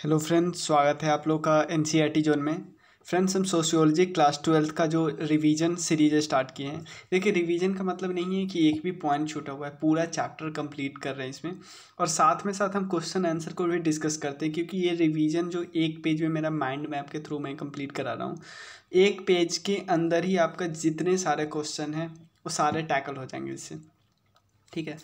Hello friends, स्वागत है आप लोग का एन जोन में। फ्रेंड्स, हम सोशियोलॉजी क्लास ट्वेल्थ का जो रिवीजन सीरीज़ स्टार्ट किए हैं। देखिए, रिवीजन का मतलब नहीं है कि एक भी पॉइंट छूटा हुआ है, पूरा चैप्टर कंप्लीट कर रहे हैं इसमें। और साथ में साथ हम क्वेश्चन आंसर को भी डिस्कस करते हैं, क्योंकि ये रिवीजन जो एक पेज में मेरा माइंड मैप के थ्रू मैं कंप्लीट करा रहा हूँ, एक पेज के अंदर ही आपका जितने सारे क्वेश्चन हैं, वो सारे टैकल हो जाएँगे इससे। ठीक है।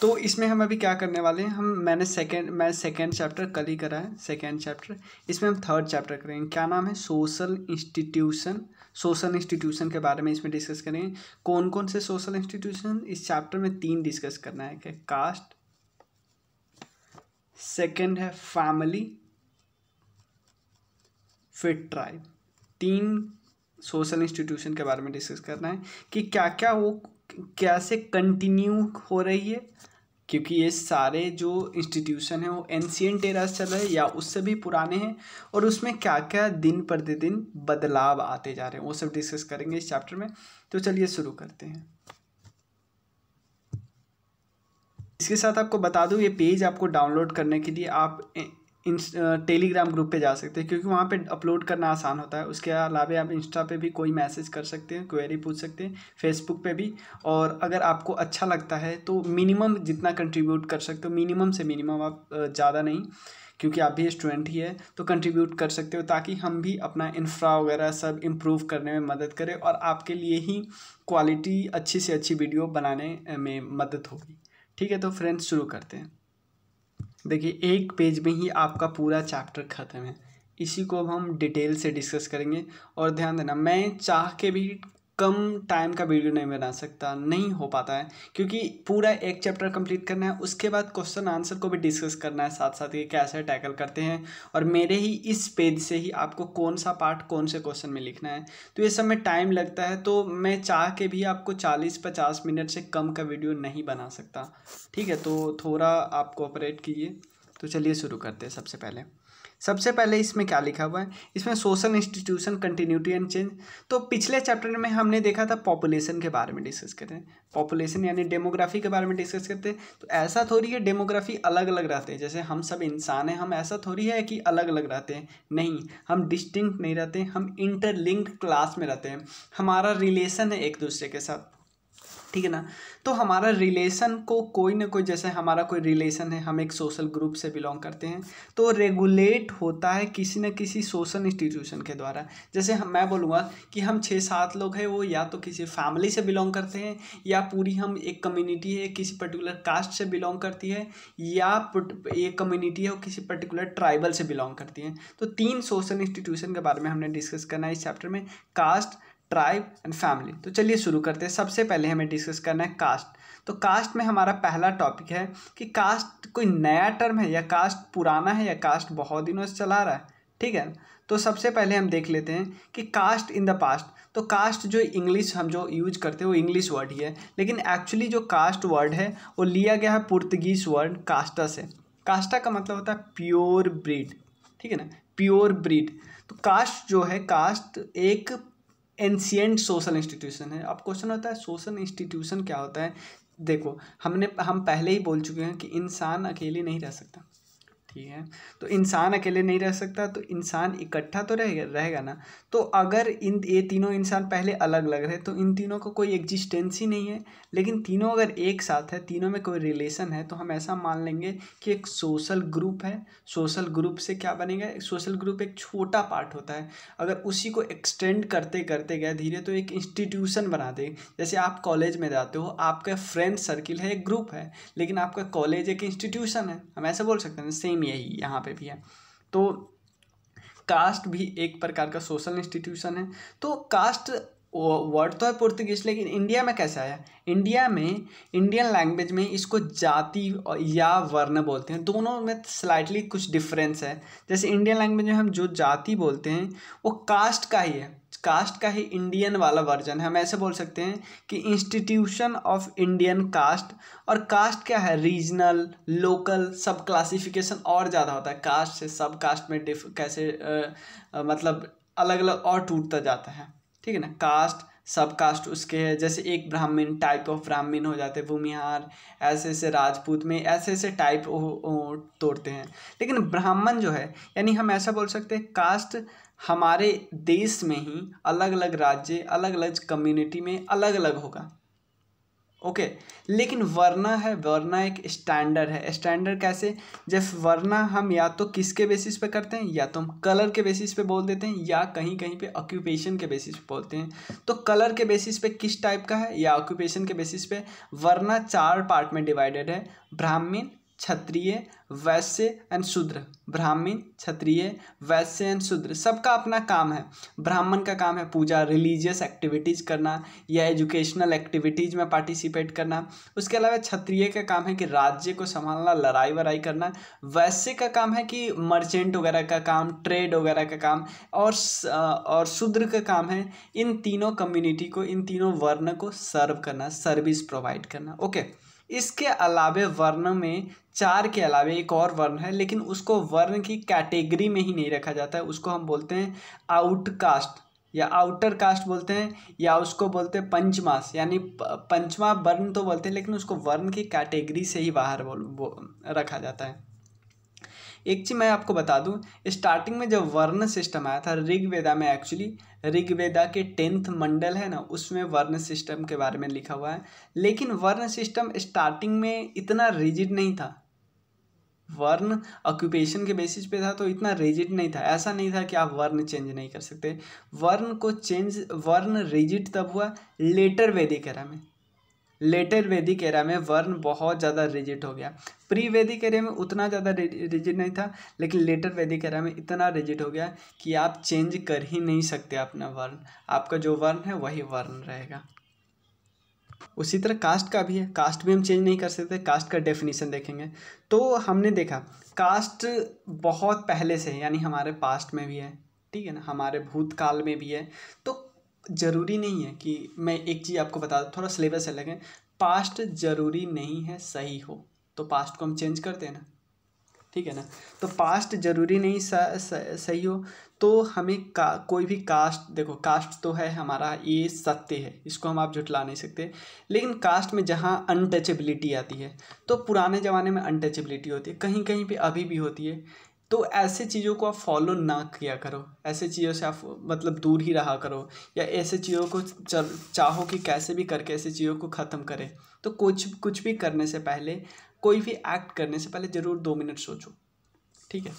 तो इसमें हम अभी क्या करने वाले हैं? हम, मैंने सेकेंड मैं सेकेंड चैप्टर कल ही करा है सेकेंड चैप्टर इसमें हम थर्ड चैप्टर करेंगे। क्या नाम है? सोशल इंस्टीट्यूशन सोशल इंस्टीट्यूशन के बारे में इसमें डिस्कस करेंगे। कौन कौन से सोशल इंस्टीट्यूशन इस चैप्टर में तीन डिस्कस करना है क्या कास्ट सेकेंड है फैमिली फिर ट्राइब तीन सोशल इंस्टीट्यूशन के बारे में डिस्कस करना है कि क्या क्या वो कैसे कंटिन्यू हो रही है? क्योंकि ये सारे जो इंस्टीट्यूशन हैं, वो एंशियंट एराज चल रहे या उससे भी पुराने हैं और उसमें क्या क्या दिन प्रतिदिन बदलाव आते जा रहे हैं, वो सब डिस्कस करेंगे इस चैप्टर में। तो चलिए शुरू करते हैं। इसके साथ आपको बता दूँ, ये पेज आपको डाउनलोड करने के लिए आप इन टेलीग्राम ग्रुप पे जा सकते हैं, क्योंकि वहाँ पे अपलोड करना आसान होता है। उसके अलावा आप इंस्टा पे भी कोई मैसेज कर सकते हैं क्वेरी पूछ सकते हैं फेसबुक पे भी। और अगर आपको अच्छा लगता है तो मिनिमम जितना कंट्रीब्यूट कर सकते हो मिनिमम से मिनिमम आप ज़्यादा नहीं, क्योंकि आप भी स्टूडेंट ही है तो कंट्रीब्यूट कर सकते हो, ताकि हम भी अपना इंफ्रा वगैरह सब इम्प्रूव करने में मदद करें और आपके लिए ही क्वालिटी अच्छी से अच्छी वीडियो बनाने में मदद होगी। ठीक है तो फ्रेंड्स शुरू करते हैं। देखिए, एक पेज में ही आपका पूरा चैप्टर ख़त्म है। इसी को अब हम डिटेल से डिस्कस करेंगे और ध्यान देना, मैं चाह के भी कम टाइम का वीडियो नहीं बना सकता, नहीं हो पाता है। क्योंकि पूरा एक चैप्टर कंप्लीट करना है, उसके बाद क्वेश्चन आंसर को भी डिस्कस करना है साथ साथ ये कैसे टैकल करते हैं। और मेरे ही इस पेज से ही आपको कौन सा पार्ट कौन से क्वेश्चन में लिखना है। तो ये सब में टाइम लगता है तो मैं चाह के भी आपको चालीस पचास मिनट से कम का वीडियो नहीं बना सकता। ठीक है तो थोड़ा आप कोऑपरेट कीजिए। तो चलिए शुरू करते हैं सबसे पहले। सबसे पहले इसमें क्या लिखा हुआ है? इसमें social institution continuity and change तो पिछले चैप्टर में हमने देखा था पॉपुलेशन के बारे में डिस्कस करते हैं। पॉपुलेशन यानी डेमोग्राफी के बारे में डिस्कस करते हैं। तो ऐसा थोड़ी है डेमोग्राफी अलग अलग रहते हैं। जैसे हम सब इंसान हैं, हम ऐसा थोड़ी है कि अलग अलग रहते हैं। नहीं, हम डिस्टिंक्ट नहीं रहते, हम इंटरलिंक्ड क्लास में रहते हैं। हमारा रिलेशन है एक दूसरे के साथ। ठीक है ना? तो हमारा रिलेशन को कोई ना कोई, जैसे हमारा कोई रिलेशन है, हम एक सोशल ग्रुप से बिलोंग करते हैं तो रेगुलेट होता है किसी न किसी सोशल इंस्टीट्यूशन के द्वारा। जैसे हम, मैं बोलूँगा कि हम छः सात लोग हैं, वो या तो किसी फैमिली से बिलोंग करते हैं, या पूरी हम एक कम्युनिटी है, किसी पर्टिकुलर कास्ट से बिलोंग करती है, या एक कम्युनिटी है, वो किसी पर्टिकुलर ट्राइबल से बिलोंग करती है। तो तीन सोशल इंस्टीट्यूशन के बारे में हमने डिस्कस करना है इस चैप्टर में। कास्ट ट्राइब एंड फैमिली तो चलिए शुरू करते हैं। सबसे पहले हमें डिस्कस करना है कास्ट तो कास्ट में हमारा पहला टॉपिक है कि कास्ट कोई नया टर्म है या कास्ट पुराना है या कास्ट बहुत दिनों से चला रहा है। ठीक है? तो सबसे पहले हम देख लेते हैं कि कास्ट इन द पास्ट तो कास्ट जो इंग्लिश हम जो यूज़ करते हैं वो इंग्लिश वर्ड ही है। लेकिन एक्चुअली जो कास्ट वर्ड है, वो लिया गया है पुर्तगीज वर्ड कास्टा से। कास्टा का मतलब होता है प्योर ब्रीड ठीक है ना? प्योर ब्रीड तो कास्ट जो है कास्ट एक एंशियंट सोशल इंस्टीट्यूशन है। अब क्वेश्चन होता है, सोशल इंस्टीट्यूशन क्या होता है? देखो, हमने, हम पहले ही बोल चुके हैं कि इंसान अकेले नहीं रह सकता। ठीक है। तो इंसान अकेले नहीं रह सकता तो इंसान इकट्ठा तो रहेगा रहेगा ना। तो अगर इन, ये तीनों इंसान पहले अलग अलग रहे तो इन तीनों को कोई एग्जिस्टेंस ही नहीं है। लेकिन तीनों अगर एक साथ है, तीनों में कोई रिलेशन है तो हम ऐसा मान लेंगे कि एक सोशल ग्रुप है। सोशल ग्रुप से क्या बनेगा? सोशल ग्रुप एक छोटा पार्ट होता है। अगर उसी को एक्सटेंड करते करते गए धीरे तो एक इंस्टीट्यूशन बना दे। जैसे आप कॉलेज में जाते हो, आपका फ्रेंड सर्किल है, एक ग्रुप है। लेकिन आपका कॉलेज एक इंस्टीट्यूशन है। हम ऐसा बोल सकते हैं सेम यही, यहाँ पे भी है। तो कास्ट भी एक प्रकार का सोशल इंस्टीट्यूशन है। तो कास्ट वर्ड तो है पुर्तगीज लेकिन इंडिया में कैसा है? इंडिया में इंडियन लैंग्वेज में इसको जाति या वर्ण बोलते हैं। दोनों में स्लाइटली कुछ डिफरेंस है। जैसे इंडियन लैंग्वेज में हम जो जाति बोलते हैं वो कास्ट का ही है। कास्ट का ही इंडियन वाला वर्जन है। हम ऐसे बोल सकते हैं कि इंस्टीट्यूशन ऑफ़ इंडियन कास्ट और कास्ट क्या है? रीजनल लोकल सब क्लासिफिकेशन और ज़्यादा होता है। कास्ट से सब कास्ट में डिफ कैसे आ, आ, मतलब अलग अलग और टूटता जाता है। ठीक है ना? कास्ट सब कास्ट उसके है। जैसे एक ब्राह्मण टाइप ऑफ़ ब्राह्मण हो जाते हैं, भूमिहार, ऐसे ऐसे राजपूत में ऐसे ऐसे टाइप तोड़ते हैं। लेकिन ब्राह्मण जो है, यानी हम ऐसा बोल सकते हैं कास्ट हमारे देश में ही अलग अलग राज्य अलग अलग कम्युनिटी में अलग अलग होगा। ओके, लेकिन वरना है, वरना एक स्टैंडर्ड है। स्टैंडर्ड कैसे? जब वरना हम या तो किसके बेसिस पे करते हैं, या तो हम कलर के बेसिस पे बोल देते हैं, या कहीं कहीं पे ऑक्यूपेशन के बेसिस पे बोलते हैं। तो कलर के बेसिस पे किस टाइप का है? या ऑक्यूपेशन के बेसिस पे? वरना चार पार्ट में डिवाइडेड है, ब्राह्मण क्षत्रिय, वैश्य एंड शूद्र। ब्राह्मण, क्षत्रिय, वैश्य एंड शूद्र। सबका अपना काम है। ब्राह्मण का काम है पूजा रिलीजियस एक्टिविटीज़ करना या एजुकेशनल एक्टिविटीज़ में पार्टिसिपेट करना। उसके अलावा क्षत्रिय का काम है कि राज्य को संभालना, लड़ाई वड़ाई करना। वैश्य का काम है कि मर्चेंट वगैरह का काम ट्रेड वगैरह का काम और और शूद्र का काम है इन तीनों कम्युनिटी को, इन तीनों वर्ण को सर्व करना सर्विस प्रोवाइड करना। Okay okay. इसके अलावे वर्ण में चार के अलावे एक और वर्ण है, लेकिन उसको वर्ण की कैटेगरी में ही नहीं रखा जाता है। उसको हम बोलते हैं आउटकास्ट या आउटर कास्ट बोलते हैं, या उसको बोलते हैं पंचमास। यानी पंचमा वर्ण तो बोलते हैं, लेकिन उसको वर्ण की कैटेगरी से ही बाहर बोल रखा जाता है। एक चीज़ मैं आपको बता दूँ स्टार्टिंग में जब वर्ण सिस्टम आया था, ऋग्वेदा में एक्चुअली ऋग्वेदा के टेंथ मंडल है ना, उसमें वर्ण सिस्टम के बारे में लिखा हुआ है। लेकिन वर्ण सिस्टम स्टार्टिंग में इतना रिजिड नहीं था। वर्ण ऑक्यूपेशन के बेसिस पे था तो इतना रिजिड नहीं था। ऐसा नहीं था कि आप वर्ण चेंज नहीं कर सकते। वर्ण को चेंज वर्ण रिजिड तब हुआ लेटर वैदिक एरा में। लेटर वैदिक एरा में वर्ण बहुत ज़्यादा रिजिड हो गया। प्री वैदिक एरा में उतना ज़्यादा रिजिड नहीं था, लेकिन लेटर वैदिक एरा में इतना रिजिड हो गया कि आप चेंज कर ही नहीं सकते अपना वर्ण। आपका जो वर्ण है, वही वर्ण रहेगा। उसी तरह कास्ट का भी है। कास्ट भी हम चेंज नहीं कर सकते कास्ट का डेफिनेशन देखेंगे। तो हमने देखा कास्ट बहुत पहले से है, यानी हमारे पास्ट में भी है, ठीक है ना? हमारे भूतकाल में भी है। तो ज़रूरी नहीं है कि मैं एक चीज़ आपको बता दूँ थोड़ा सिलेबस अलग है। पास्ट ज़रूरी नहीं है सही हो। तो पास्ट को हम चेंज करते हैं ना। ठीक है ना? तो पास्ट ज़रूरी नहीं स, स, सही हो। तो हमें का कोई भी कास्ट देखो कास्ट तो है हमारा ये सत्य है। इसको हम आप जुटला नहीं सकते। लेकिन कास्ट में जहाँ अनटचेबिलिटी आती है तो पुराने ज़माने में अनटचेबिलिटी होती है। कहीं कहीं पे अभी भी होती है। तो ऐसे चीज़ों को आप फॉलो ना किया करो। ऐसे चीज़ों से आप मतलब दूर ही रहा करो। या ऐसे चीज़ों को चाहो कि कैसे भी करके ऐसे चीज़ों को ख़त्म करें। तो कुछ कुछ भी करने से पहले, कोई भी एक्ट करने से पहले ज़रूर दो मिनट सोचो। ठीक है?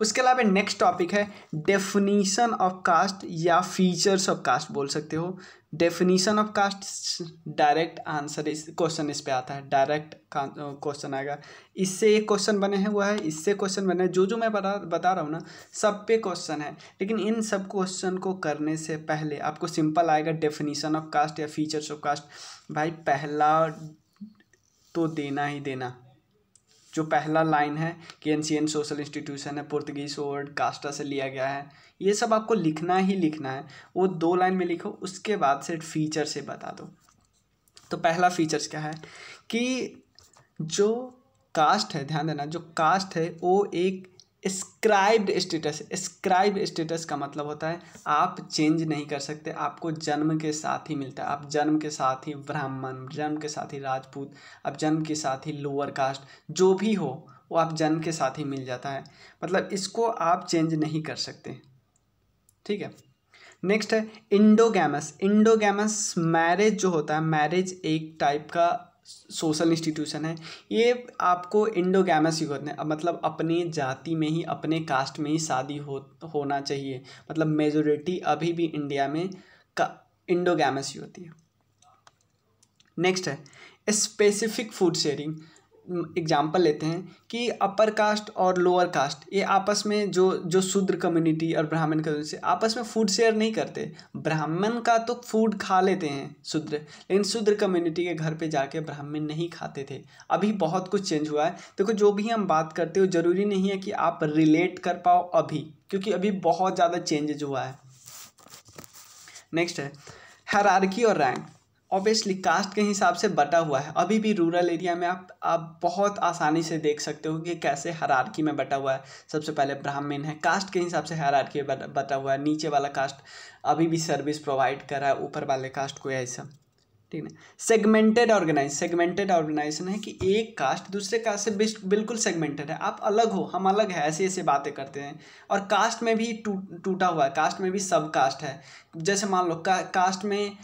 उसके अलावा नेक्स्ट टॉपिक है डेफिनीशन ऑफ़ कास्ट या फीचर्स ऑफ़ कास्ट बोल सकते हो। Definition of caste direct answer इस क्वेश्चन इस पे आता है डायरेक्ट क्वेश्चन आएगा। इससे एक क्वेश्चन बने हैं, वो है, इससे क्वेश्चन बने हैं। जो जो मैं बता बता रहा हूँ ना, सब पे क्वेश्चन है। लेकिन इन सब क्वेश्चन को करने से पहले आपको सिंपल आएगा डेफिनीशन ऑफ़ कास्ट या फीचर्स ऑफ़ कास्ट भाई, पहला तो देना ही देना। जो पहला लाइन है कि N C N social institution है, पुर्तगीज वर्ड, कास्टा से लिया गया है। ये सब आपको लिखना ही लिखना है। वो दो लाइन में लिखो, उसके बाद से फीचर से बता दो। तो पहला फीचर्स क्या है? कि जो कास्ट है, ध्यान देना, जो कास्ट है, वो एक स्क्राइब्ड स्टेटस स्क्राइब स्टेटस का मतलब होता है, आप चेंज नहीं कर सकते, आपको जन्म के साथ ही मिलता है। आप जन्म के साथ ही ब्राह्मण, जन्म के साथ ही राजपूत, आप जन्म के साथ ही लोअर कास्ट जो भी हो, वो आप जन्म के साथ ही मिल जाता है। मतलब इसको आप चेंज नहीं कर सकते। ठीक है? नेक्स्ट है इंडोगैमस इंडोगैमस मैरिज जो होता है मैरिज एक टाइप का सोशल इंस्टीट्यूशन है, ये आपको इंडोगैमस ही होते हैं। मतलब अपनी जाति में ही, अपने कास्ट में ही शादी हो, होना चाहिए। मतलब मेजोरिटी अभी भी इंडिया में का, इंडोगैमस ही होती है। नेक्स्ट है स्पेसिफिक फ़ूड शेयरिंग एग्ज़ाम्पल लेते हैं कि अपर कास्ट और लोअर कास्ट ये आपस में जो जो शूद्र कम्युनिटी और ब्राह्मण कम्युनिटी आपस में फ़ूड शेयर नहीं करते। ब्राह्मण का तो फ़ूड खा लेते हैं शूद्र, लेकिन शूद्र कम्युनिटी के घर पे जाके ब्राह्मण नहीं खाते थे। अभी बहुत कुछ चेंज हुआ है। देखो तो जो भी हम बात करते हो, ज़रूरी नहीं है कि आप रिलेट कर पाओ अभी, क्योंकि अभी बहुत ज़्यादा चेंजेज हुआ है। नेक्स्ट है हरारकी और रैंक ऑब्वियसली कास्ट के हिसाब से बटा हुआ है। अभी भी रूरल एरिया में आप आप बहुत आसानी से देख सकते हो कि कैसे हरारकी में बटा हुआ है। सबसे पहले ब्राह्मण है। कास्ट के हिसाब से हरारकी में बटा हुआ है। नीचे वाला कास्ट अभी भी सर्विस प्रोवाइड कर रहा है। ऊपर वाले कास्ट को ऐसा। ठीक है सेगमेंटेड ऑर्गेनाइज सेगमेंटेड ऑर्गेनाइजेशन है कि एक कास्ट दूसरे कास्ट से बिल्कुल सेगमेंटेड है। आप अलग हो हम अलग है ऐसे ऐसे बातें करते हैं। और कास्ट में भी टूटा हुआ है। कास्ट में भी सब कास्ट है। जैसे मान लो का, कास्ट में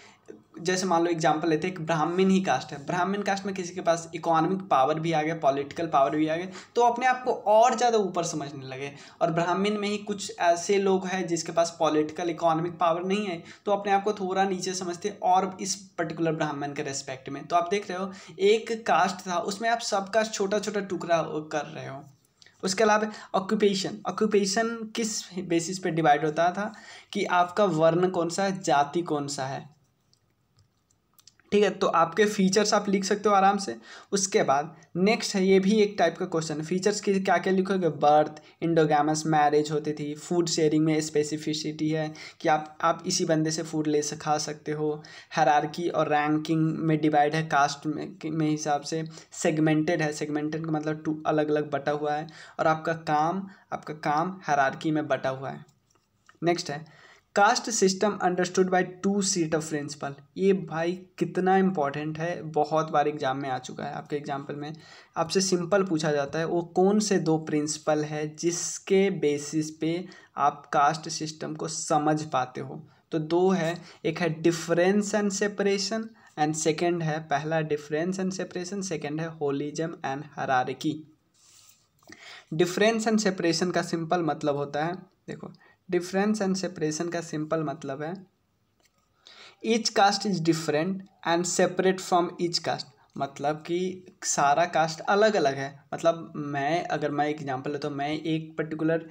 जैसे मान लो एग्ज़ाम्पल लेते हैं, एक ब्राह्मण ही कास्ट है। ब्राह्मण कास्ट में किसी के पास इकोनॉमिक पावर भी आ गया पॉलिटिकल पावर भी आ गया तो अपने आप को और ज़्यादा ऊपर समझने लगे। और ब्राह्मण में ही कुछ ऐसे लोग हैं जिसके पास पॉलिटिकल इकोनॉमिक पावर नहीं है तो अपने आप को थोड़ा नीचे समझते और इस पर्टिकुलर ब्राह्मण के रेस्पेक्ट में। तो आप देख रहे हो, एक कास्ट था, उसमें आप सब कास्ट छोटा छोटा टुकड़ा कर रहे हो। उसके अलावा ऑक्यूपेशन ऑक्यूपेशन किस बेसिस पे डिवाइड होता था कि आपका वर्ण कौन सा है, जाति कौन सा है? ठीक है तो आपके फीचर्स आप लिख सकते हो आराम से। उसके बाद नेक्स्ट है, ये भी एक टाइप का क्वेश्चन फीचर्स की क्या क्या लिखोगे? बर्थ इंडोगामस मैरिज होती थी फ़ूड शेयरिंग में स्पेसिफिसिटी है कि आप आप इसी बंदे से फ़ूड ले खा सकते हो। हरारकी और रैंकिंग में डिवाइड है कास्ट में में हिसाब से। सेगमेंटेड है सेगमेंटेड का मतलब टू अलग अलग बटा हुआ है। और आपका काम आपका काम हरारकी में बटा हुआ है। नेक्स्ट है caste system understood by two set of principle. ये भाई कितना इंपॉर्टेंट है, बहुत बार एग्ज़ाम में आ चुका है आपके एग्ज़ाम्पल में। आपसे सिंपल पूछा जाता है, वो कौन से दो प्रिंसिपल है जिसके बेसिस पे आप कास्ट सिस्टम को समझ पाते हो? तो दो है, एक है difference and separation and second है पहला डिफरेंस एंड सेपरेशन सेकेंड है holism and hierarchy difference and separation का सिंपल मतलब होता है, देखो डिफरेंस एंड सेपरेशन का सिंपल मतलब है। Each caste is different and separate from each caste मतलब कि सारा कास्ट अलग अलग है। मतलब मैं, अगर मैं एग्जांपल लेता हूँ, मैं एक पर्टिकुलर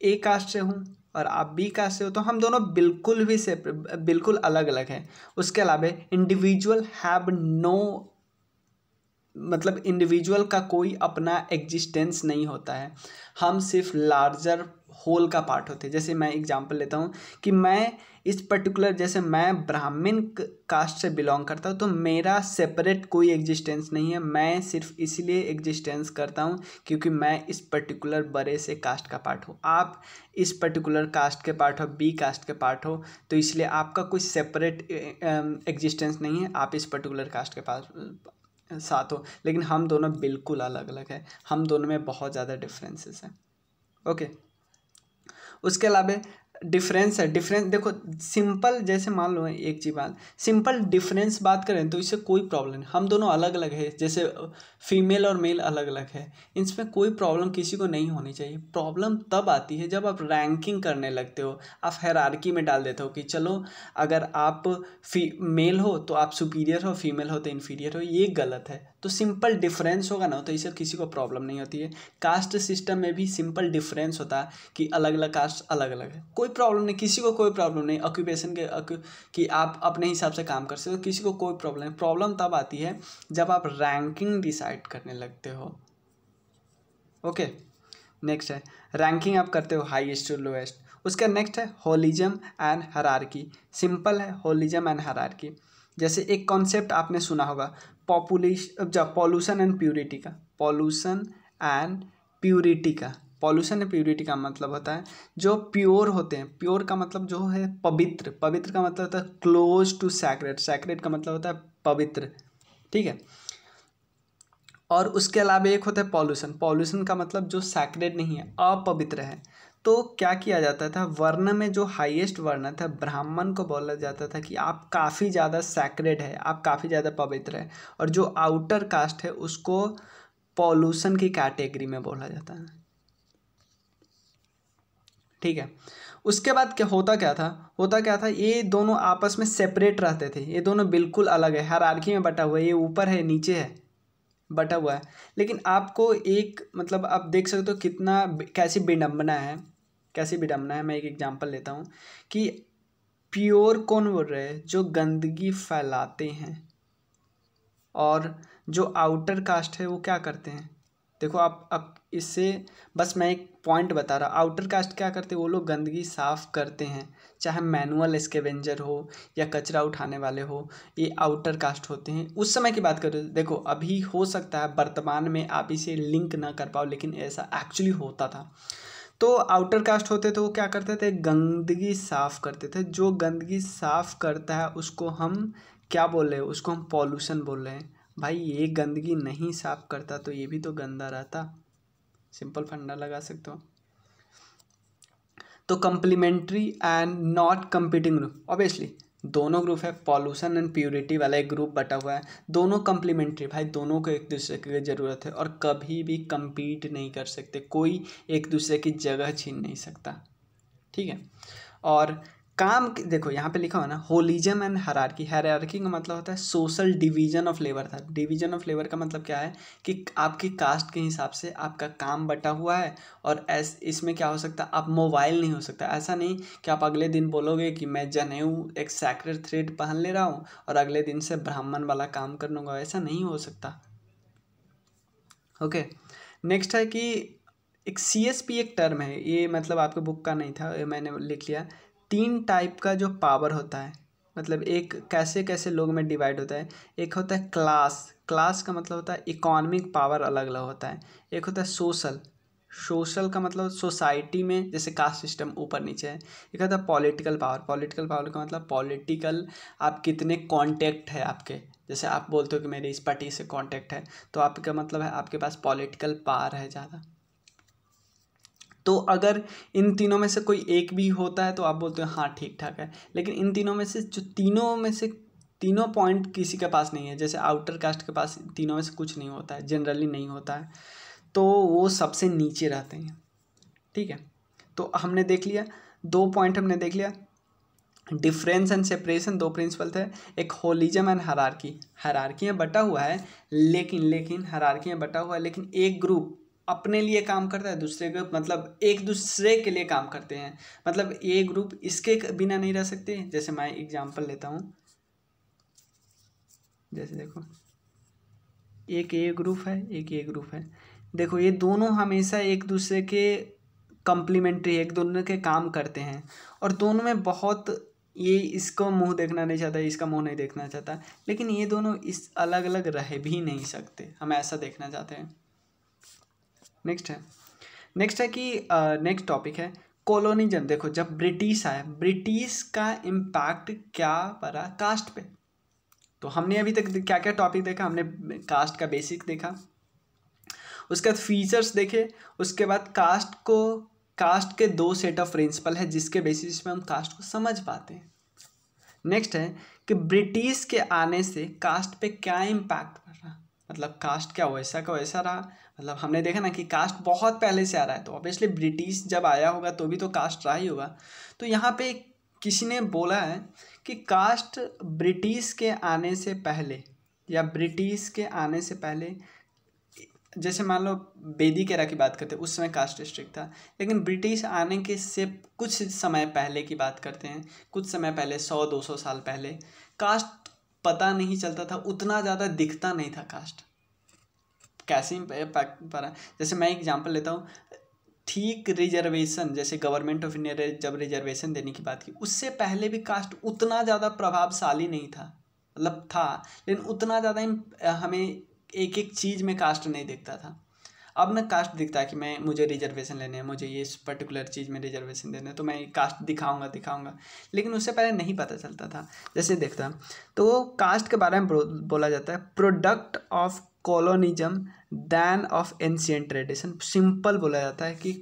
ए कास्ट से हूँ और आप बी कास्ट से हो तो हम दोनों बिल्कुल भी से बिल्कुल अलग अलग हैं। उसके अलावा इंडिविजुअल हैव नो मतलब इंडिविजुअल का कोई अपना एग्जिस्टेंस नहीं होता है। हम सिर्फ़ लार्जर होल का पार्ट होते हैं। जैसे मैं एग्जांपल लेता हूँ कि मैं इस पर्टिकुलर जैसे मैं ब्राह्मण कास्ट से बिलोंग करता हूँ तो मेरा सेपरेट कोई एग्जिस्टेंस नहीं है। मैं सिर्फ़ इसलिए एग्जिस्टेंस करता हूँ क्योंकि मैं इस पर्टिकुलर बड़े से कास्ट का पार्ट हूँ। आप इस पर्टिकुलर कास्ट के पार्ट हो बी कास्ट के पार्ट हो तो इसलिए आपका कोई सेपरेट एग्जिस्टेंस नहीं है। आप इस पर्टिकुलर कास्ट के पास साथ हो। लेकिन हम दोनों बिल्कुल अलग अलग है। हम दोनों में बहुत ज़्यादा डिफरेंसेस हैं। ओके उसके अलावा डिफरेंस है डिफरेंस देखो सिंपल जैसे मान लो एक चीज़ बात सिंपल डिफरेंस बात करें तो इससे कोई प्रॉब्लम नहीं। हम दोनों अलग अलग है, जैसे फीमेल और मेल अलग अलग है। इसमें कोई प्रॉब्लम किसी को नहीं होनी चाहिए। प्रॉब्लम तब आती है जब आप रैंकिंग करने लगते हो, आप हैरारकी में डाल देते हो कि चलो, अगर आप फ़ी मेल हो तो आप सुपीरियर हो फीमेल हो तो इन्फीरियर हो, ये गलत है। तो सिंपल डिफरेंस होगा ना तो इससे किसी को प्रॉब्लम नहीं होती है। कास्ट सिस्टम में भी सिंपल डिफरेंस होता है कि अलग अलग कास्ट अलग अलग है। कोई प्रॉब्लम नहीं, किसी को कोई प्रॉब्लम नहीं ऑक्यूपेशन के कि आप अपने हिसाब से काम कर सकते हो, किसी को कोई प्रॉब्लम नहीं। प्रॉब्लम तब आती है जब आप रैंकिंग डिसाइड करने लगते हो। ओके नेक्स्ट है। रैंकिंग आप करते हो हाईएस्ट टू लोएस्ट उसका नेक्स्ट है होलिज्म एंड हरारकी सिंपल है होलिज्म एंड हरारकी जैसे एक कॉन्सेप्ट आपने सुना होगा पॉपुलेशन जब पॉल्यूशन एंड प्योरिटी का पॉल्यूशन एंड प्योरिटी का। पॉल्यूशन एंड प्योरिटी का मतलब होता है, जो प्योर होते हैं। प्योर का मतलब जो है पवित्र। पवित्र का मतलब होता है क्लोज टू सैक्रेट सैक्रेट का मतलब होता है पवित्र। ठीक है? और उसके अलावा एक होता है पॉल्यूशन पॉल्यूशन का मतलब जो सैक्रेट नहीं है, अपवित्र है। तो क्या किया जाता था? वर्ण में जो हाईएस्ट वर्ण था, ब्राह्मण को बोला जाता था कि आप काफ़ी ज़्यादा सैक्रेड है, आप काफ़ी ज़्यादा पवित्र है। और जो आउटर कास्ट है, उसको पॉल्यूशन की कैटेगरी में बोला जाता है। ठीक है। उसके बाद क्या होता क्या था? होता क्या था? ये दोनों आपस में सेपरेट रहते थे। ये दोनों बिल्कुल अलग है। हर आर्की में बटा हुआ है। ये ऊपर है, नीचे है, बटा हुआ है। लेकिन आपको एक मतलब आप देख सकते हो कितना कैसी विडम्बना है। कैसी विडम्बना है? मैं एक एग्जांपल लेता हूँ कि प्योर कौन बोल रहे हैं? जो गंदगी फैलाते हैं। और जो आउटर कास्ट है, वो क्या करते हैं? देखो आप, अब इससे, बस मैं एक पॉइंट बता रहा आउटर कास्ट क्या करते वो लोग गंदगी साफ़ करते हैं। चाहे मैनुअल स्केवेंजर हो या कचरा उठाने वाले हो, ये आउटर कास्ट होते हैं। उस समय की बात करें, देखो, अभी हो सकता है, वर्तमान में आप इसे लिंक ना कर पाओ, लेकिन ऐसा एक्चुअली होता था। तो आउटर कास्ट होते थे वो क्या करते थे? गंदगी साफ़ करते थे। जो गंदगी साफ़ करता है, उसको हम क्या बोल रहे हैं? उसको हम पॉल्यूशन बोल रहे हैं। भाई, ये गंदगी नहीं साफ़ करता तो ये भी तो गंदा रहता। सिंपल फंडा लगा सकते हो। तो complementary and not competing group obviously दोनों ग्रुप है। पॉल्यूशन एंड प्योरिटी वाला एक ग्रुप बटा हुआ है। दोनों कंप्लीमेंट्री भाई, दोनों को एक दूसरे की ज़रूरत है और कभी भी compete नहीं कर सकते। कोई एक दूसरे की जगह छीन नहीं सकता। ठीक है? और काम देखो, यहाँ पे लिखा हुआ ना होलिजम एंड हरारकी हरारकी का मतलब होता है सोशल डिवीज़न ऑफ़ लेबर था। डिवीज़न ऑफ़ लेबर का मतलब क्या है? कि आपकी कास्ट के हिसाब से आपका काम बटा हुआ है और ऐस, इसमें क्या हो सकता है? आप मोबाइल नहीं हो सकता। ऐसा नहीं कि आप अगले दिन बोलोगे कि मैं जनेऊ, एक सैक्रेट थ्रेड पहन ले रहा हूँ और अगले दिन से ब्राह्मण वाला काम कर लूँगा ऐसा नहीं हो सकता। ओके नेक्स्ट है कि एक सी एस पी एक टर्म है। ये मतलब आपके बुक का नहीं था, ये मैंने लिख लिया। तीन टाइप का जो पावर होता है मतलब एक कैसे कैसे लोग में डिवाइड होता है, एक होता है क्लास क्लास का मतलब होता है इकोनॉमिक पावर अलग अलग होता है, एक होता है सोशल सोशल का मतलब सोसाइटी में जैसे कास्ट सिस्टम ऊपर नीचे है, एक होता है पॉलिटिकल पावर पॉलिटिकल पावर का मतलब पॉलिटिकल आप कितने कॉन्टेक्ट है आपके, जैसे आप बोलते हो कि मेरे इस पार्टी से कॉन्टेक्ट है तो आपका मतलब है आपके पास पॉलिटिकल पावर है ज़्यादा। तो अगर इन तीनों में से कोई एक भी होता है तो आप बोलते हो हाँ ठीक ठाक है। लेकिन इन तीनों में से जो तीनों में से, तीनों पॉइंट किसी के पास नहीं है। जैसे आउटर कास्ट के पास तीनों में से कुछ नहीं होता है जनरली नहीं होता है तो वो सबसे नीचे रहते हैं। ठीक है? तो हमने देख लिया, दो पॉइंट हमने देख लिया। डिफरेंस एंड सेपरेशन दो प्रिंसिपल थे। एक होलिज्म एंड हरारकी हरारकियाँ बटा हुआ है, लेकिन लेकिन हरारकियाँ बटा हुआ है, लेकिन एक ग्रुप अपने लिए काम करता है, दूसरे ग्रुप मतलब एक दूसरे के लिए काम करते हैं। मतलब ये ग्रुप इसके बिना नहीं रह सकते। जैसे मैं एग्जांपल लेता हूँ। जैसे देखो, एक ए ग्रुप है, एक ए ग्रुप है। देखो, ये दोनों हमेशा एक दूसरे के कम्प्लीमेंट्री एक दोनों के काम करते हैं। और दोनों में बहुत ये इसको मुँह देखना नहीं चाहता, इसका मुँह नहीं देखना चाहता। लेकिन ये दोनों इस अलग अलग रह भी नहीं सकते। हम ऐसा देखना चाहते हैं। नेक्स्ट है। नेक्स्ट है कि नेक्स्ट टॉपिक है कॉलोनिज्म देखो, जब ब्रिटिश आया ब्रिटिश का इम्पैक्ट क्या पड़ा कास्ट पे? तो हमने अभी तक क्या क्या टॉपिक देखा? हमने कास्ट का बेसिक देखा। उसके बाद फीचर्स देखे। उसके बाद कास्ट को कास्ट के दो सेट ऑफ़ प्रिंसिपल है, जिसके बेसिस पे हम कास्ट को समझ पाते हैं। नेक्स्ट है कि ब्रिटिश के आने से कास्ट पे क्या इम्पैक्ट पड़? रहा मतलब कास्ट क्या वैसा का वैसा रहा? मतलब हमने देखा ना कि कास्ट बहुत पहले से आ रहा है तो ऑब्वियसली ब्रिटिश जब आया होगा तो भी तो कास्ट रहा ही होगा। तो यहाँ पे किसी ने बोला है कि कास्ट ब्रिटिश के आने से पहले या ब्रिटिश के आने से पहले, जैसे मान लो बेदी केरा की बात करते हैं, उस समय कास्ट डिस्ट्रिक्ट था, लेकिन ब्रिटिश आने के से कुछ समय पहले की बात करते हैं, कुछ समय पहले, सौ, दो सौ साल पहले कास्ट पता नहीं चलता था, उतना ज़्यादा दिखता नहीं था कास्ट कैसे इम्पैक्ट पड़ा जैसे मैं एग्जांपल लेता हूँ, ठीक रिजर्वेशन, जैसे गवर्नमेंट ऑफ़ इंडिया जब रिजर्वेशन देने की बात की, उससे पहले भी कास्ट उतना ज़्यादा प्रभावशाली नहीं था मतलब था, लेकिन उतना ज़्यादा हमें एक एक चीज़ में कास्ट नहीं दिखता था। अब ना कास्ट दिखता है कि मैं, मुझे रिजर्वेशन लेने हैं, मुझे ये इस पर्टिकुलर चीज़ में रिजर्वेशन देना तो मैं कास्ट दिखाऊँगा दिखाऊँगा, लेकिन उससे पहले नहीं पता चलता था। जैसे देखता तो कास्ट के बारे में बोला जाता है, product of colonialism than of ancient tradition simple बोला जाता है कि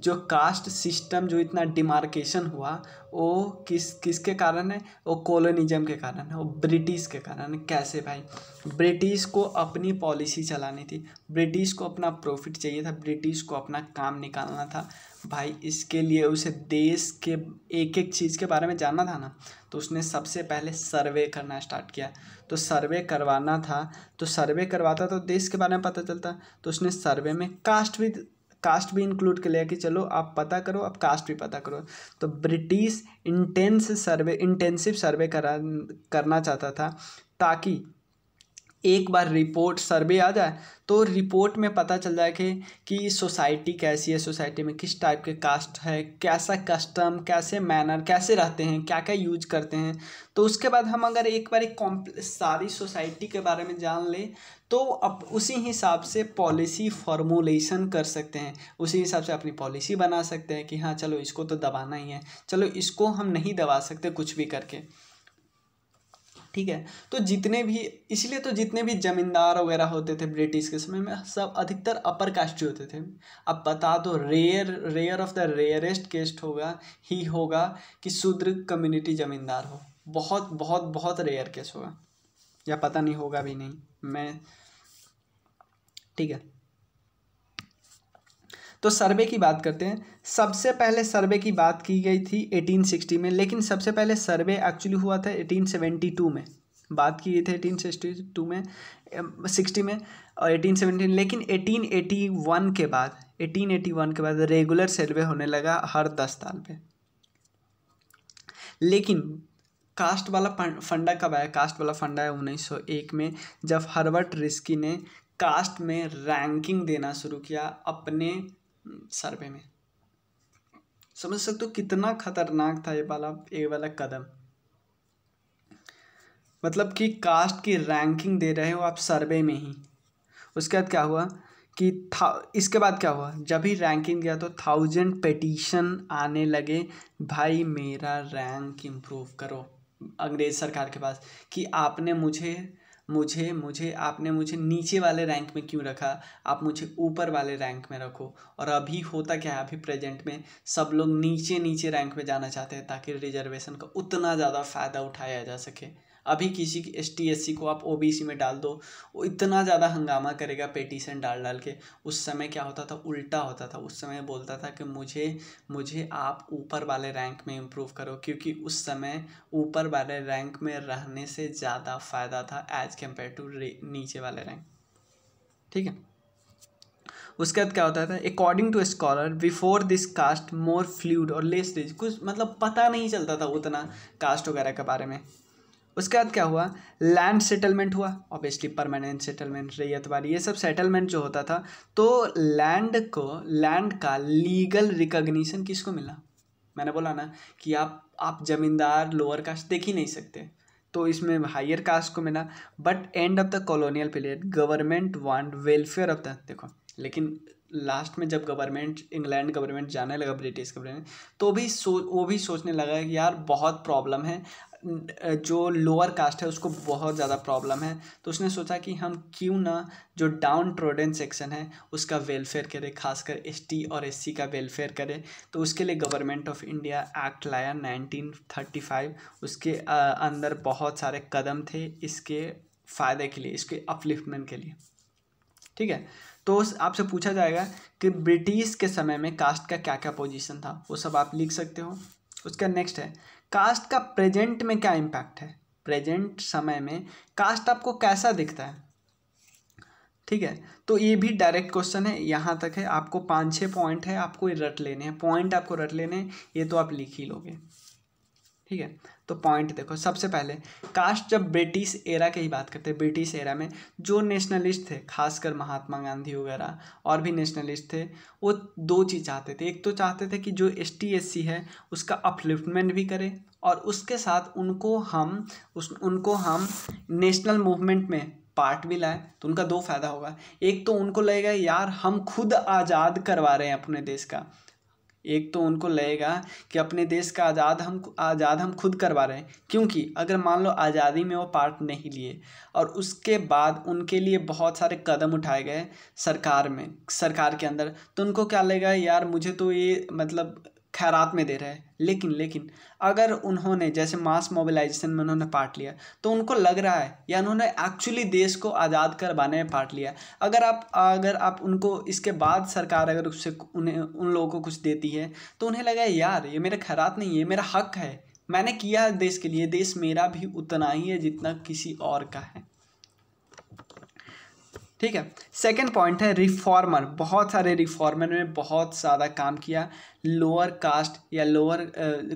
जो कास्ट सिस्टम जो इतना डिमार्केशन हुआ, वो किस, किसके कारण है? वो कॉलोनिज्म के कारण है, वो ब्रिटिश के कारण है। कैसे भाई? ब्रिटिश को अपनी पॉलिसी चलानी थी। ब्रिटिश को अपना प्रॉफिट चाहिए था। ब्रिटिश को अपना काम निकालना था। भाई, इसके लिए उसे देश के एक एक चीज़ के बारे में जानना था ना तो उसने सबसे पहले सर्वे करना स्टार्ट किया। तो सर्वे करवाना था तो सर्वे करवाता तो देश के बारे में पता चलता। तो उसने सर्वे में कास्ट भी कास्ट भी इंक्लूड कर लिया कि चलो आप पता करो, आप कास्ट भी पता करो। तो British intense survey intensive survey करा, करना चाहता था ताकि एक बार रिपोर्ट, सर्वे आ जाए तो रिपोर्ट में पता चल जाए कि कि सोसाइटी कैसी है, सोसाइटी में किस टाइप के कास्ट है, कैसा कस्टम कैसे मैनर कैसे रहते हैं क्या क्या यूज़ करते हैं। तो उसके बाद हम अगर एक बार एक सारी सोसाइटी के बारे में जान लें तो अब उसी हिसाब से पॉलिसी फॉर्मुलेशन कर सकते हैं। उसी हिसाब से अपनी पॉलिसी बना सकते हैं कि हाँ चलो इसको तो दबाना ही है, चलो इसको हम नहीं दबा सकते कुछ भी करके। ठीक है? तो जितने भी, इसलिए तो जितने भी जमींदार वगैरह होते थे ब्रिटिश के समय में, सब अधिकतर अपर कास्ट होते थे। अब बता दो rare rare of the rarest case होगा, ही होगा कि शूद्र कम्युनिटी जमींदार हो। बहुत बहुत बहुत रेयर केस होगा। या पता नहीं होगा भी नहीं, मैं ठीक है। तो सर्वे की बात करते हैं। सबसे पहले सर्वे की बात की गई थी 1860 में, लेकिन सबसे पहले सर्वे एक्चुअली हुआ था 1872 में। बात की गई थी एटीन सिक्सटी टू में सिक्सटी में और एटीन सेवेंटीन लेकिन एटीन एटी वन के बाद, एटीन एटी वन के बाद रेगुलर सर्वे होने लगा हर दस साल पे। लेकिन कास्ट वाला फंडा कब आया? कास्ट वाला फंडा है उन्नीस सौ एक में, जब हर्बर्ट रिस्की ने कास्ट में रैंकिंग देना शुरू किया अपने सर्वे में। समझ सकते हो कितना खतरनाक था ये वाला ये वाला कदम। मतलब कि कास्ट की रैंकिंग दे रहे हो आप सर्वे में ही। उसके बाद क्या हुआ कि था, इसके बाद क्या हुआ? जब ही रैंकिंग गया तो थाउज़ेंड पेटिशन आने लगे, भाई मेरा रैंक इम्प्रूव करो। अंग्रेज़ सरकार के पास कि आपने मुझे मुझे मुझे, आपने मुझे नीचे वाले रैंक में क्यों रखा? आप मुझे ऊपर वाले रैंक में रखो। और अभी होता क्या है, अभी प्रेजेंट में सब लोग नीचे नीचे रैंक में जाना चाहते हैं ताकि रिजर्वेशन का उतना ज़्यादा फ़ायदा उठाया जा सके। अभी किसी एस टी एस सी को आप ओ बी सी में डाल दो, वो इतना ज़्यादा हंगामा करेगा पेटिशन डाल डाल के। उस समय क्या होता था? उल्टा होता था। उस समय बोलता था कि मुझे मुझे आप ऊपर वाले रैंक में इम्प्रूव करो, क्योंकि उस समय ऊपर वाले रैंक में रहने से ज़्यादा फ़ायदा था एज कंपेयर टू नीचे वाले रैंक। ठीक है? उसके बाद क्या होता था? According to scholar before this caste more fluid और लेस रिच कुछ मतलब पता नहीं चलता था उतना कास्ट वगैरह के बारे में। उसके बाद क्या हुआ? लैंड सेटलमेंट हुआ। ऑब्वियसली परमानेंट सेटलमेंट रैयत वाली ये सब सेटलमेंट जो होता था तो लैंड को लैंड का लीगल रिकॉग्निशन किसको मिला? मैंने बोला ना कि आप आप जमींदार लोअर कास्ट देख ही नहीं सकते। तो इसमें हायर कास्ट को मिला। But end of the colonial period government want welfare of the देखो, लेकिन लास्ट में जब गवर्नमेंट, इंग्लैंड गवर्नमेंट जाने लगा ब्रिटिश गवर्नमेंट तो भी सो, वो भी सोचने लगा कि यार बहुत प्रॉब्लम है जो लोअर कास्ट है उसको बहुत ज़्यादा प्रॉब्लम है। तो उसने सोचा कि हम क्यों ना जो डाउन ट्रोडेंट सेक्शन है, उसका वेलफेयर करें, खासकर एसटी और एससी का वेलफेयर करें। तो उसके लिए गवर्नमेंट ऑफ़ इंडिया एक्ट लाया 1935 उसके अंदर बहुत सारे कदम थे इसके फ़ायदे के लिए, इसके अपलिफ्टमेंट के लिए। ठीक है? तो आपसे पूछा जाएगा कि ब्रिटिश के समय में कास्ट का क्या क्या पोजीशन था। वो सब आप लिख सकते हो। उसका नेक्स्ट है, कास्ट का प्रेजेंट में क्या इम्पैक्ट है? प्रेजेंट समय में कास्ट आपको कैसा दिखता है? ठीक है तो ये भी डायरेक्ट क्वेश्चन है। यहाँ तक है, आपको पाँच छः पॉइंट है, आपको रट लेने हैं। पॉइंट आपको रट लेने हैं, ये तो आप लिख ही लोगे। ठीक है? तो पॉइंट देखो, सबसे पहले कास्ट जब ब्रिटिश एरा की ही बात करते हैं ब्रिटिश एरा में जो नेशनलिस्ट थे, खासकर महात्मा गांधी वगैरह, और भी नेशनलिस्ट थे, वो दो चीज़ चाहते थे। एक तो चाहते थे कि जो एस टी है, उसका अपलिफ्टमेंट भी करे, और उसके साथ उनको हम, उस, उनको हम नेशनल मूवमेंट में पार्ट भी लाए तो उनका दो फ़ायदा होगा। एक तो उनको लगेगा, यार, हम खुद आज़ाद करवा रहे हैं अपने देश का। एक तो उनको लगेगा कि अपने देश का आज़ाद हम आज़ाद हम खुद करवा रहे हैं। क्योंकि अगर मान लो आज़ादी में वो पार्ट नहीं लिए और उसके बाद उनके लिए बहुत सारे कदम उठाए गए सरकार में, सरकार के अंदर तो उनको क्या लगेगा, यार, मुझे तो ये मतलब खैरात में दे रहे हैं। लेकिन लेकिन, अगर उन्होंने, जैसे मास मोबिलाइजेशन में उन्होंने पार्ट लिया तो उनको लग रहा है, या उन्होंने एक्चुअली देश को आज़ाद करवाने में पार्ट लिया, अगर आप अगर आप उनको, इसके बाद सरकार अगर उससे उन्हें, उन लोगों को कुछ देती है तो उन्हें लगा, यार, ये मेरा खैरात नहीं है मेरा हक है। मैंने किया देश के लिए, देश मेरा भी उतना ही है जितना किसी और का है। ठीक है। सेकंड पॉइंट है रिफॉर्मर बहुत सारे रिफॉर्मर ने बहुत ज़्यादा काम किया। लोअर कास्ट या लोअर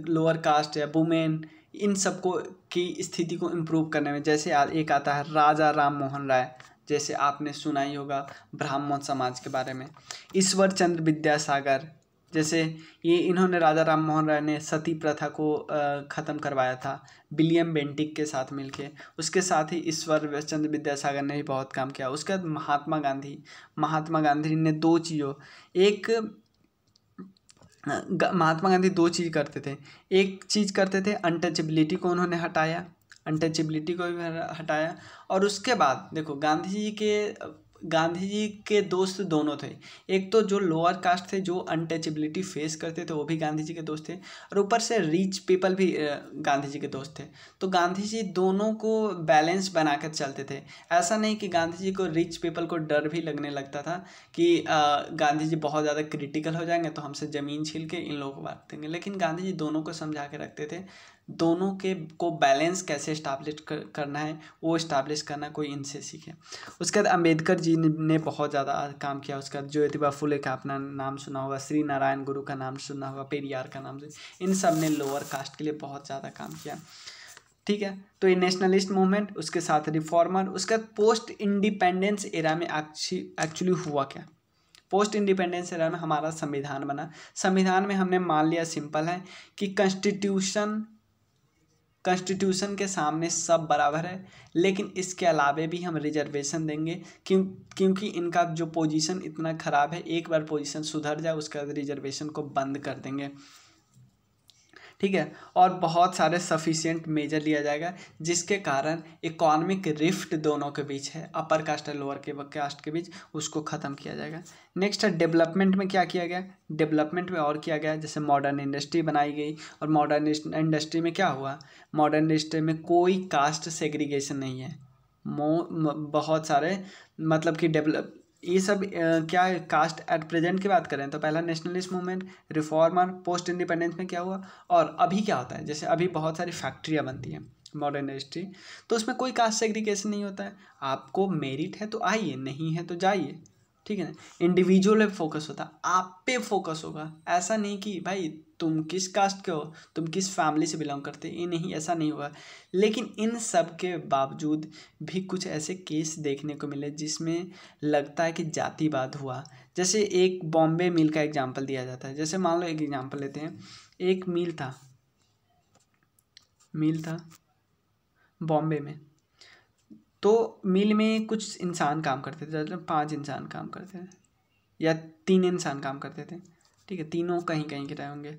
लोअर कास्ट या वुमेन इन सबको की स्थिति को इम्प्रूव करने में जैसे एक आता है राजा राम मोहन राय, जैसे आपने सुना ही होगा ब्राह्मण समाज के बारे में। ईश्वर चंद्र विद्यासागर जैसे ये इन्होंने राजा राम मोहन राय ने सती प्रथा को ख़त्म करवाया था, विलियम बेंटिक के साथ मिलके। उसके साथ ही ईश्वर चंद्र विद्यासागर ने भी बहुत काम किया। उसके बाद महात्मा गांधी महात्मा गांधी ने दो चीज़ों, एक महात्मा गांधी दो चीज़ करते थे। एक चीज़ करते थे अनटचेबिलिटी को उन्होंने हटाया अनटचेबिलिटी को भी हटाया। और उसके बाद, देखो, गांधी जी के गांधी जी के दोस्त दोनों थे। एक तो जो लोअर कास्ट थे, जो अनटचेबिलिटी फेस करते थे, वो भी गांधी जी के दोस्त थे और ऊपर से रिच पीपल भी गांधी जी के दोस्त थे। तो गांधी जी दोनों को बैलेंस बनाकर चलते थे। ऐसा नहीं कि गांधी जी को रिच पीपल को डर भी लगने लगता था कि गांधी जी बहुत ज़्यादा क्रिटिकल हो जाएँगे तो हमसे ज़मीन छील के इन लोगों को बांट देंगे। लेकिन गांधी जी दोनों को समझा के रखते थे दोनों के को बैलेंस कैसे इस्टाब्लिश कर, करना है वो इस्टाब्लिश करना कोई इनसे सीखे। उसके बाद अंबेडकर जी ने बहुत ज़्यादा काम किया। उसके बाद ज्योतिबा फुले का अपना नाम सुना होगा श्री नारायण गुरु का नाम सुना होगा पेरियार का नाम सुना इन सबने लोअर कास्ट के लिए बहुत ज़्यादा काम किया। ठीक है? तो ये नेशनलिस्ट मूवमेंट उसके साथ रिफॉर्मर उसके बाद पोस्ट इंडिपेंडेंस एरा में एक्चुअली हुआ क्या? पोस्ट इंडिपेंडेंस एरा में हमारा संविधान बना। संविधान में हमने मान लिया सिंपल है कि कॉन्स्टिट्यूशन कॉन्स्टिट्यूशन के सामने सब बराबर है, लेकिन इसके अलावा भी हम रिजर्वेशन देंगे, क्यों, क्योंकि इनका जो पोजीशन इतना ख़राब है, एक बार पोजीशन सुधर जाए, उसके बाद रिजर्वेशन को बंद कर देंगे। ठीक है? और बहुत सारे सफिशियंट मेजर लिया जाएगा, जिसके कारण इकोनॉमिक रिफ्ट दोनों के बीच है अपर कास्ट और लोअर के कास्ट के बीच, उसको ख़त्म किया जाएगा। नेक्स्ट है डेवलपमेंट में क्या किया गया? डेवलपमेंट में और किया गया, जैसे मॉडर्न इंडस्ट्री बनाई गई। और मॉडर्न इंडस्ट्री में क्या हुआ? मॉडर्न इंडस्ट्री में कोई कास्ट सेग्रीगेशन नहीं है। बहुत सारे मतलब कि डेवलप ये सब क्या कास्ट एट प्रेजेंट की बात करें तो पहला nationalist movement reformer post independence में क्या हुआ? और अभी क्या होता है? जैसे अभी बहुत सारी फैक्ट्रियाँ बनती हैं मॉडर्न इंडस्ट्री तो उसमें कोई कास्ट सेग्रीगेशन नहीं होता है। आपको मेरिट है तो आइए, नहीं है तो जाइए, ठीक है ना? इंडिविजुअल पे फोकस होता है आप पे फोकस होगा। ऐसा नहीं कि भाई तुम किस कास्ट के हो? तुम किस फैमिली से बिलोंग करते? ये नहीं, ऐसा नहीं हुआ। लेकिन इन सब के बावजूद भी कुछ ऐसे केस देखने को मिले जिसमें लगता है कि जातिवाद हुआ। जैसे एक बॉम्बे मिल का एग्ज़ाम्पल दिया जाता है। जैसे मान लो एक एग्ज़ाम्पल लेते हैं। एक मिल था। मिल था बॉम्बे में। तो मिल में कुछ इंसान काम करते थे। पाँच इंसान काम करते थे। या तीन इंसान काम करते थे। ठीक है, तीनों कहीं कहीं के रहे होंगे।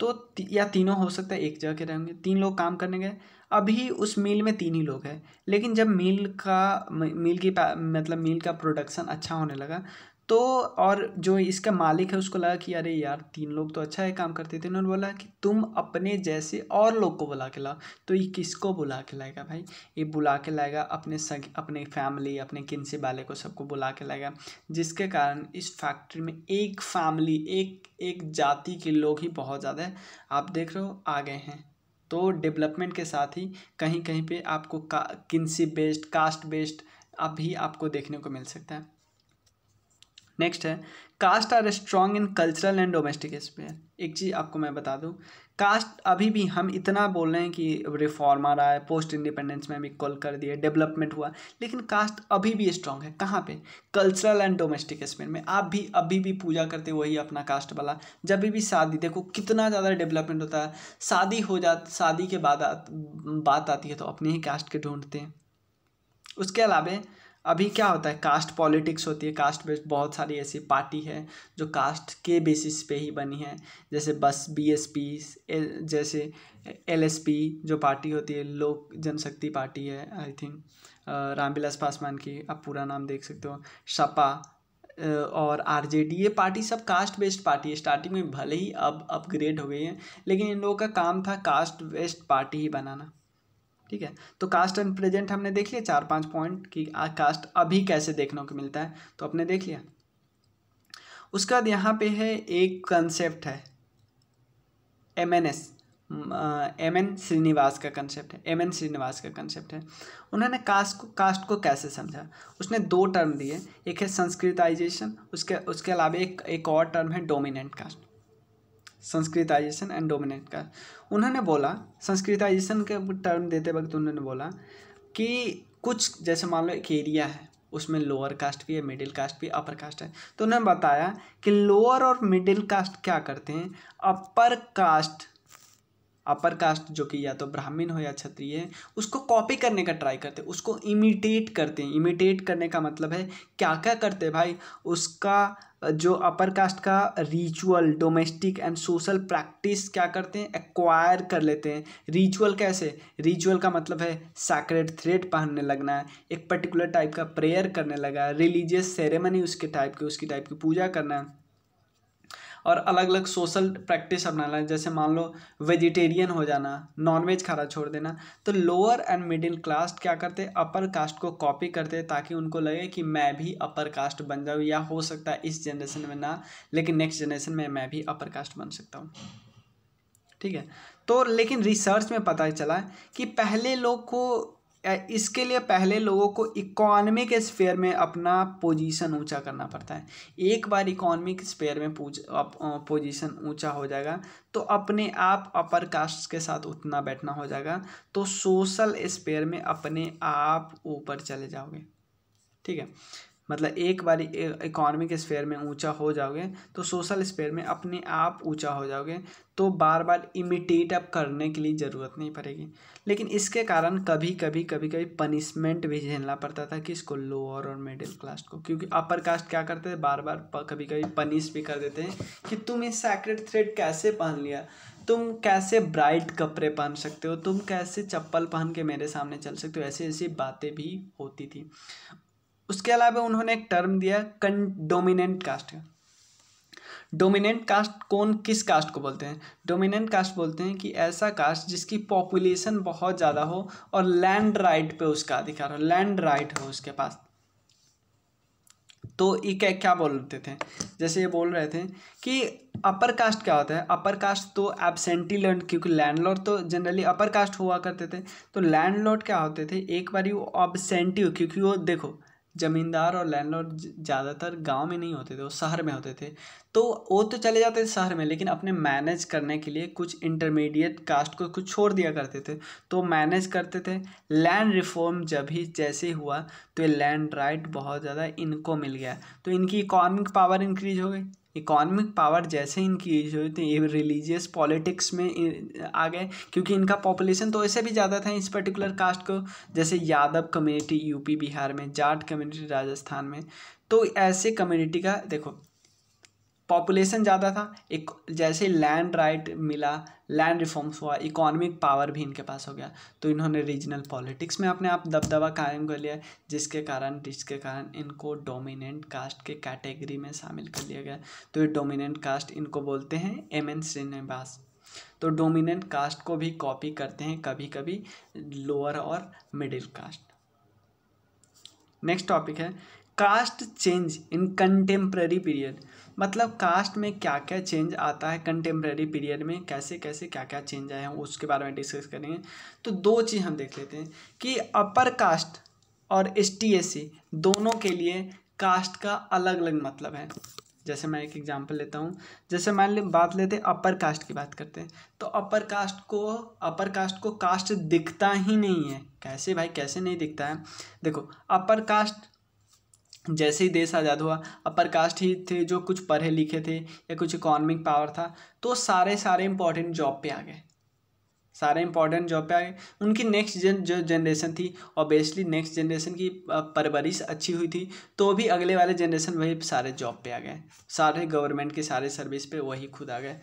तो या तीनों हो सकता है, एक जगह के रहे होंगे। तीन लोग काम करने गए। अभी उस मिल में तीन ही लोग हैं। लेकिन जब मील का मिल की मतलब मिल का प्रोडक्शन अच्छा होने लगा तो और जो इसका मालिक है, उसको लगा कि, अरे यार, तीन लोग तो अच्छा है, काम करते थे। उन्होंने बोला कि, तुम अपने जैसे और लोग को बुला के लाओ। तो ये किसको बुला के लाएगा भाई? ये बुला के लाएगा अपने सग, अपने फैमिली अपने किनसे वाले को सबको बुला के लाएगा, जिसके कारण इस फैक्ट्री में एक फैमिली एक एक जाति के लोग ही बहुत ज़्यादा आप देख रहे हो आ गए हैं। तो डेवलपमेंट के साथ ही कहीं कहीं पे आपको का किन्सी बेस्ड कास्ट बेस्ड अभी आपको देखने को मिल सकता है। नेक्स्ट है caste are strong in cultural and domestic sphere एक चीज़ आपको मैं बता दूँ कास्ट अभी भी हम इतना बोल रहे हैं कि रिफॉर्म आ रहा है पोस्ट इंडिपेंडेंस में हम इक्वल कर दिए डेवलपमेंट हुआ, लेकिन कास्ट अभी भी स्ट्रांग है। कहाँ पे? कल्चरल एंड डोमेस्टिक स्पेयर में। आप भी अभी भी पूजा करते वही अपना कास्ट वाला। जब भी शादी, देखो कितना ज़्यादा डेवलपमेंट होता है। शादी हो जा, शादी के बाद बात आती है तो अपने ही कास्ट के ढूंढते हैं। उसके अलावा अभी क्या होता है कास्ट पॉलिटिक्स होती है कास्ट बेस्ड बहुत सारी ऐसी पार्टी है जो कास्ट के बेसिस पे ही बनी है। जैसे बस बी एस पी जैसे एल एस पी जो पार्टी होती है, लोक जनशक्ति पार्टी है आई थिंक रामविलास पासवान की, आप पूरा नाम देख सकते हो। सपा और आरजेडी ये पार्टी सब कास्ट बेस्ड पार्टी है। स्टार्टिंग में भले ही अब अपग्रेड हो गई है, लेकिन इन लोगों का काम था कास्ट बेस्ड पार्टी ही बनाना। ठीक है? तो कास्ट एंड प्रेजेंट हमने देख लिया चार पाँच पॉइंट कि कास्ट अभी कैसे देखने को मिलता है तो आपने देख लिया। उसके बाद यहाँ पे है एक कंसेप्ट है M N S M N Srinivas का कंसेप्ट है एम एन श्रीनिवास का कंसेप्ट है। उन्होंने कास्ट को कास्ट को कैसे समझा? उसने दो टर्म दिए, एक है संस्कृताइजेशन उसके उसके अलावा एक एक और टर्म है dominant caste sanskritisation and dominate का। उन्होंने बोला संस्कृताइजेशन के टर्म देते वक्त उन्होंने बोला कि कुछ जैसे मान लो एक एरिया है, उसमें लोअर कास्ट भी है मिडिल कास्ट भी अपर कास्ट है। तो उन्होंने बताया कि लोअर और मिडिल कास्ट क्या करते हैं? अपर कास्ट अपर कास्ट जो कि या तो ब्राह्मण हो या क्षत्रिय है उसको कॉपी करने का ट्राई करते हैं उसको इमिटेट करते हैं। इमिटेट करने का मतलब है क्या क्या करते हैं भाई? उसका, जो अपर कास्ट का ritual domestic and social practice क्या करते हैं? एक्वायर कर लेते हैं। रिचुअल कैसे? रिचुअल का मतलब है सैक्रेड थ्रेड पहनने लगना है, एक पर्टिकुलर टाइप का प्रेयर करने लगा रिलीजियस सेरेमनी उसके टाइप की, उसकी टाइप की पूजा करना है। और अलग अलग सोशल प्रैक्टिस अपनाना जैसे मान लो वेजिटेरियन हो जाना नॉनवेज खाना छोड़ देना तो लोअर एंड मिडिल क्लास क्या करते अपर कास्ट को कॉपी करते ताकि उनको लगे कि मैं भी अपर कास्ट बन जाऊँ या हो सकता है इस जनरेशन में ना, लेकिन नेक्स्ट जनरेशन में मैं भी अपर कास्ट बन सकता हूँ। ठीक है? तो लेकिन रिसर्च में पता चला कि पहले लोग को इसके लिए पहले लोगों को इकोनॉमिक स्पेयर में अपना पोजीशन ऊँचा करना पड़ता है। एक बार इकोनॉमिक स्पेयर में पोजीशन ऊँचा हो जाएगा तो अपने आप अपर कास्ट के साथ उतना बैठना हो जाएगा तो सोशल स्पेयर में अपने आप ऊपर चले जाओगे। ठीक है? मतलब एक बार इकोनॉमिक स्पेयर में ऊँचा हो जाओगे तो सोशल स्पेयर में अपने आप ऊँचा हो जाओगे तो बार बार इमिटेट अब करने के लिए ज़रूरत नहीं पड़ेगी। लेकिन इसके कारण कभी कभी कभी कभी पनिशमेंट भी झेलना पड़ता था कि इसको लोअर और मिडिल क्लास को, क्योंकि अपर कास्ट क्या करते थे बार बार कभी कभी पनिश भी कर देते हैं कि तुम इस सैक्रेट थ्रेड कैसे पहन लिया? तुम कैसे ब्राइट कपड़े पहन सकते हो? तुम कैसे चप्पल पहन के मेरे सामने चल सकते हो? ऐसी ऐसी बातें भी होती थी। उसके अलावा उन्होंने एक टर्म दिया कन डोमिनेंट कास्ट डोमिनेंट कास्ट कौन, किस कास्ट को बोलते हैं? डोमिनेंट कास्ट बोलते हैं कि ऐसा कास्ट जिसकी पॉपुलेशन बहुत ज़्यादा हो और लैंड राइट पे उसका अधिकार हो लैंड राइट हो उसके पास। तो ये क्या क्या बोल रहे थे? जैसे ये बोल रहे थे कि अपर कास्ट क्या होता है? अपर कास्ट तो एबसेंटी लैंड क्योंकि लैंडलॉर्ड तो जनरली अपर कास्ट हुआ करते थे। तो लैंडलॉर्ड क्या होते थे? एक बार वो अबसेंटी हो, क्योंकि वो देखो ज़मींदार और लैंडलॉर्ड ज़्यादातर गाँव में नहीं होते थे, वो शहर में होते थे। तो वो तो चले जाते थे शहर में, लेकिन अपने मैनेज करने के लिए कुछ इंटरमीडिएट कास्ट को कुछ छोड़ दिया करते थे। तो मैनेज करते थे। लैंड रिफॉर्म जब ही जैसे हुआ तो ये लैंड राइट बहुत ज़्यादा इनको मिल गया। तो इनकी इकोनॉमिक पावर इंक्रीज हो गई। इकोनॉमिक पावर जैसे इनकी हुई थी रिलीजियस पॉलिटिक्स में आ गए, क्योंकि इनका पॉपुलेशन तो ऐसे भी ज़्यादा था इस पर्टिकुलर कास्ट को, जैसे यादव कम्युनिटी यूपी बिहार में, जाट कम्युनिटी राजस्थान में। तो ऐसे कम्युनिटी का, देखो पॉपुलेशन ज़्यादा था, एक जैसे लैंड राइट मिला लैंड रिफॉर्म्स हुआ इकोनॉमिक पावर भी इनके पास हो गया तो इन्होंने रीजनल पॉलिटिक्स में अपने आप दबदबा कायम कर लिया, जिसके कारण जिसके कारण इनको डोमिनेंट कास्ट के कैटेगरी में शामिल कर लिया गया। तो ये डोमिनेंट कास्ट इनको बोलते हैं एम एन श्रीनिवास तो डोमिनेंट कास्ट को भी कॉपी करते हैं कभी कभी लोअर और मिडिल कास्ट नेक्स्ट टॉपिक है caste change in contemporary period मतलब कास्ट में क्या क्या चेंज आता है कंटेम्प्रेरी पीरियड में कैसे कैसे क्या क्या चेंज आए हैं, उसके बारे में डिस्कस करेंगे। तो दो चीज़ हम देख लेते हैं कि अपर कास्ट और एस टी एस सी दोनों के लिए कास्ट का अलग अलग मतलब है। जैसे मैं एक एग्जांपल लेता हूँ। जैसे मान ली, बात लेते हैं अपर कास्ट की बात करते हैं। तो अपर कास्ट को अपर कास्ट को कास्ट दिखता ही नहीं है। कैसे भाई? कैसे नहीं दिखता है? देखो अपर कास्ट जैसे ही देश आज़ाद हुआ अपर कास्ट ही थे जो कुछ पढ़े लिखे थे या कुछ इकोनॉमिक पावर था तो सारे सारे इंपॉर्टेंट जॉब पे आ गए। सारे इंपॉर्टेंट जॉब पे आ गए। उनकी नेक्स्ट जन जो जनरेशन थी ऑब्वियसली नेक्स्ट जनरेशन की परवरिश अच्छी हुई थी तो भी अगले वाले जनरेशन वही सारे जॉब पे आ गए। सारे गवर्नमेंट के सारे सर्विस पे वही खुद आ गए।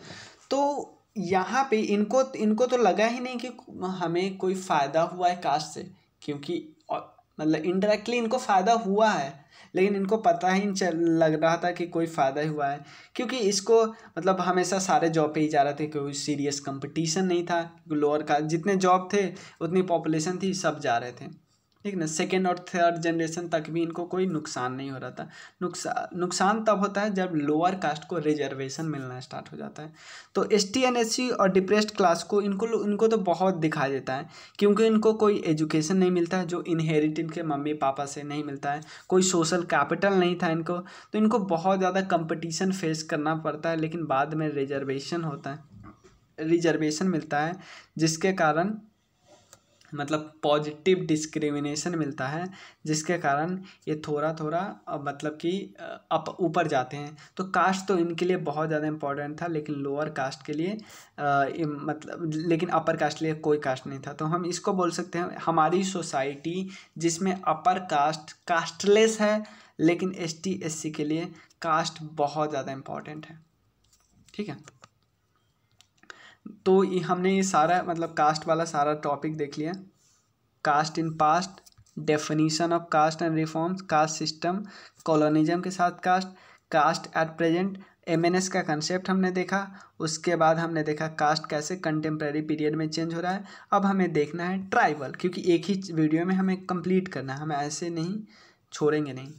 तो यहाँ पे इनको इनको तो लगा ही नहीं कि हमें कोई फ़ायदा हुआ है कास्ट से, क्योंकि मतलब इनडायरेक्टली इनको फ़ायदा हुआ है, लेकिन इनको पता ही नहीं चल, लग रहा था कि कोई फ़ायदा हुआ है। क्योंकि इसको मतलब हमेशा सारे जॉब पे ही जा रहे थे, कोई सीरियस कंपटीशन नहीं था लोअर का जितने जॉब थे, उतनी पॉपुलेशन थी, सब जा रहे थे। ठीक ना सेकेंड और थर्ड जनरेशन तक भी इनको कोई नुकसान नहीं हो रहा था। नुकसान नुकसान तब होता है जब लोअर कास्ट को रिजर्वेशन मिलना स्टार्ट हो जाता है। तो S T and S C और डिप्रेस्ड क्लास को इनको इनको तो बहुत दिखा देता है, क्योंकि इनको कोई एजुकेशन नहीं मिलता है, जो इनहेरिट इनके मम्मी पापा से नहीं मिलता है। कोई सोशल कैपिटल नहीं था इनको तो इनको बहुत ज़्यादा कंपटीशन फेस करना पड़ता है, लेकिन बाद में रिजर्वेशन होता है रिजर्वेशन मिलता है, जिसके कारण मतलब पॉजिटिव डिस्क्रिमिनेशन मिलता है, जिसके कारण ये थोड़ा थोड़ा मतलब कि अप, ऊपर जाते हैं। तो कास्ट तो इनके लिए बहुत ज़्यादा इम्पोर्टेंट था, लेकिन लोअर कास्ट के लिए मतलब लेकिन अपर कास्ट के लिए कोई कास्ट नहीं था। तो हम इसको बोल सकते हैं, हमारी सोसाइटी, जिसमें अपर कास्ट, कास्टलेस है, लेकिन एस टी, एस सी के लिए कास्ट बहुत ज़्यादा इंपॉर्टेंट है। ठीक है? तो हमने ये सारा मतलब कास्ट वाला सारा टॉपिक देख लिया। Caste in past definition of caste and reforms caste system colonialism के साथ caste caste at present M N S का कंसेप्ट हमने देखा। उसके बाद हमने देखा कास्ट कैसे कंटेम्प्रेरी पीरियड में चेंज हो रहा है। अब हमें देखना है ट्राइबल क्योंकि एक ही वीडियो में हमें कंप्लीट करना है। हमें ऐसे नहीं, छोड़ेंगे नहीं।